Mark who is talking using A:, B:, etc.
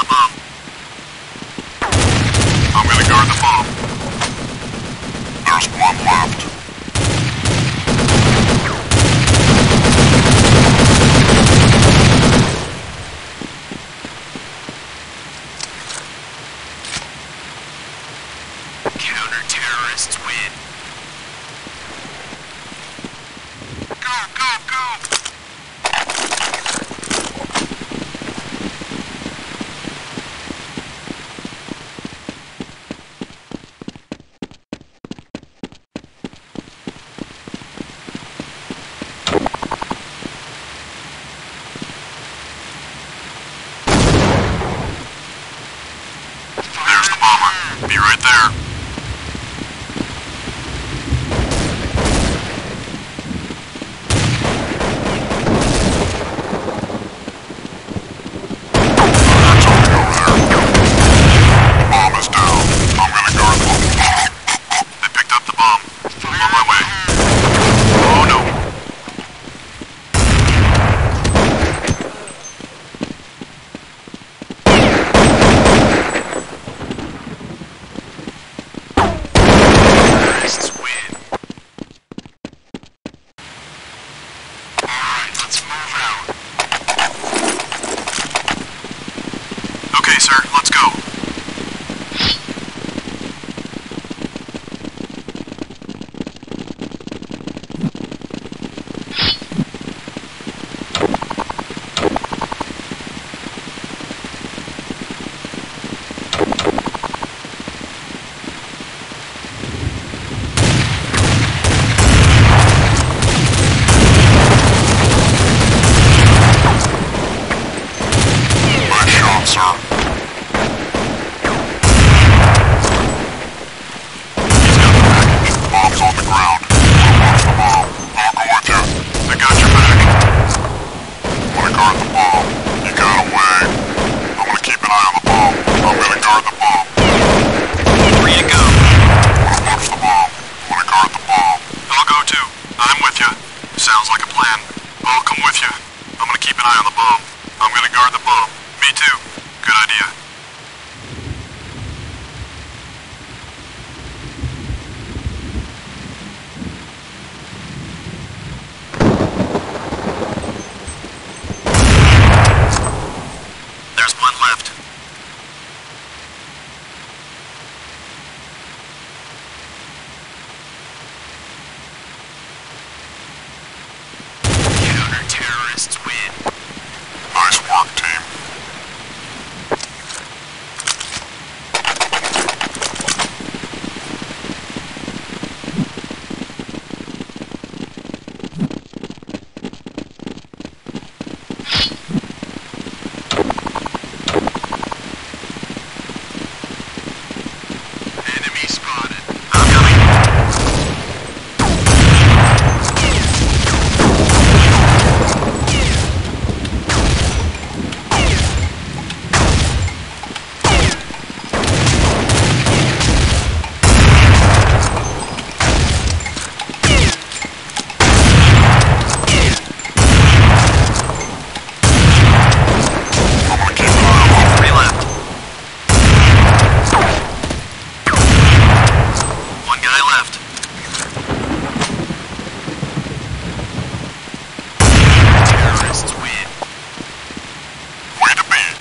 A: the bomb. I'm gonna guard the bomb.
B: There's one left. Counter-terrorists win.
A: Go, go, go! right there.
B: Sounds like a plan. I'll come with you.
A: I'm
B: gonna keep an eye on the bomb.
A: I'm gonna guard the bomb.
B: Me
A: too. Good idea.